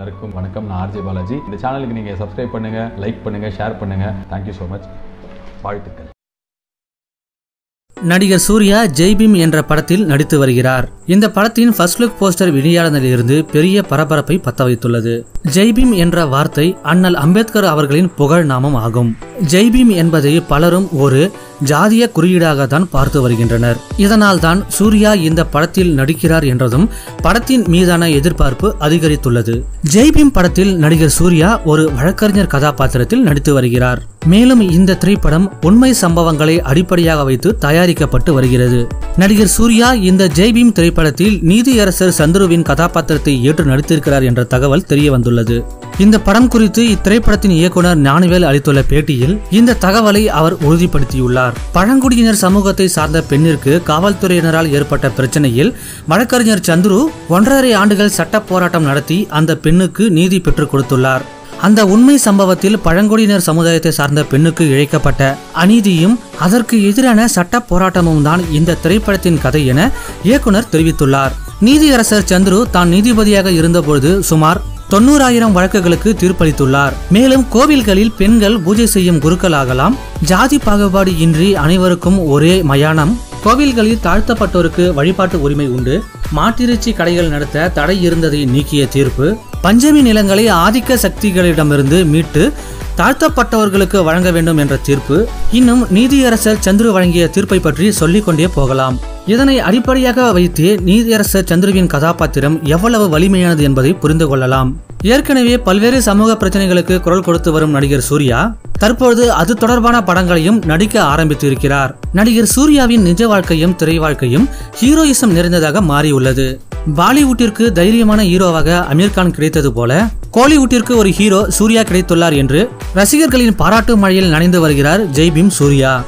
எல்லாருக்கும் வணக்கம். நான் ஆர்ஜே பாலாஜி. இந்த சேனலுக்கு நீங்கள் சப்ஸ்கிரைப் பண்ணுங்கள் லைக் பண்ணுங்கள் ஷேர் பண்ணுங்கள் தேங்க்யூ ஸோ மச் வாழ்த்துக்கள். நடிகர் சூர்யா ஜெய்பீம் என்ற படத்தில் நடித்து வருகிறார். இந்த படத்தின் ஃபர்ஸ்ட் லுக் போஸ்டர் வெளியானதிலிருந்து பெரிய பரபரப்பை பத்த வைத்துள்ளது ஜெய்பீம் என்ற வார்த்தை அண்ணல் அம்பேத்கர் அவர்களின் புகழ் நாமம் ஆகும். ஜெய்பீம் என்பதை பலரும் ஒரு ஜாதிய குறியீடாக தான் பார்த்து வருகின்றனர். இதனால் தான் சூர்யா இந்த படத்தில் நடிக்கிறார் என்றதும் படத்தின் மீதான எதிர்பார்ப்பு அதிகரித்துள்ளது. ஜெய்பீம் படத்தில் நடிகர் சூர்யா ஒரு வழக்கறிஞர் கதாபாத்திரத்தில் நடித்து வருகிறார். மேலும் இந்த திரைப்படம் உண்மை சம்பவங்களை அடிப்படையாக வைத்து தயாரிக்கப்பட்டு வருகிறது. நடிகர் சூர்யா இந்த ஜெய்பீம் திரைப்படத்தில் நீதியரசர் சந்துருவின் கதாபாத்திரத்தை ஏற்று நடித்திருக்கிறார் என்ற தகவல் தெரிய வந்துள்ளது இந்த படம் குறித்து இத்திரைப்படத்தின் இயக்குனர் ஞானவேல் அளித்துள்ள பேட்டியில் இந்த தகவலை அவர் உறுதிப்படுத்தியுள்ளார். பழங்குடியினர் சமூகத்தை சார்ந்த பெண்ணிற்கு காவல்துறையினரால் ஏற்பட்ட பிரச்சனையில் வழக்கறிஞர் சந்துரு ஒன்றரை ஆண்டுகள் சட்ட போராட்டம் நடத்தி அந்த பெண்ணுக்கு நீதி பெற்றுக் கொடுத்துள்ளார். அந்த உண்மை சம்பவத்தில் பழங்குடியினர் சமுதாயத்தை சார்ந்த பெண்ணுக்கு இழைக்கப்பட்ட அநீதியும் அதற்கு எதிரான சட்ட போராட்டமும் தான் இந்த திரைப்படத்தின் கதை என இயக்குனர் தெரிவித்துள்ளார். நீதியரசர் சந்துரு தான் நீதிபதியாக இருந்தபொழுது சுமார் தொண்ணூறாயிரம் வழக்குகளுக்கு தீர்ப்பளித்துள்ளார். மேலும் கோவில்களில் பெண்கள் பூஜை செய்யும் குருக்கள் ஆகலாம் ஜாதி பாகுபாடு இன்றி அனைவருக்கும் ஒரே மயானம். கோவில்களில் தாழ்த்தப்பட்டோருக்கு வழிபாட்டு உரிமை உண்டு. மாட்டிறைச்சி கடைகள் நடத்த தடை இருந்ததை நீக்கிய தீர்ப்பு பஞ்சமி நிலங்களை ஆதிக்க சக்திகளிடமிருந்து மீட்டு தாழ்த்தப்பட்டவர்களுக்கு வழங்க வேண்டும் என்ற தீர்ப்பு இன்னும் நீதியரசர் சந்துரு வழங்கிய தீர்ப்பை பற்றி சொல்லிக்கொண்டே போகலாம். இதனை அடிப்படையாக வைத்து நீதியரசர் சந்துருவின் கதாபாத்திரம் எவ்வளவு வலிமையானது என்பதை புரிந்து கொள்ளலாம். ஏற்கனவே பல்வேறு சமூக பிரச்சனைகளுக்கு குரல் கொடுத்து வரும் நடிகர் சூர்யா தற்பொழுது அது தொடர்பான படங்களையும் நடிக்க ஆரம்பித்து இருக்கிறார் நடிகர் சூர்யாவின் நிஜ வாழ்க்கையும் திரை வாழ்க்கையும் ஹீரோயிசம் நிறைந்ததாக மாறியுள்ளது. பாலிவுட்டிற்கு தைரியமான ஹீரோவாக அமீர்கான் கிடைத்தது போல கோலிவுட்டிற்கு ஒரு ஹீரோ சூர்யா கிடைத்துள்ளார் என்று ரசிகர்களின் பாராட்டு மழையில் நனைந்து வருகிறார் ஜெய்பீம் சூர்யா.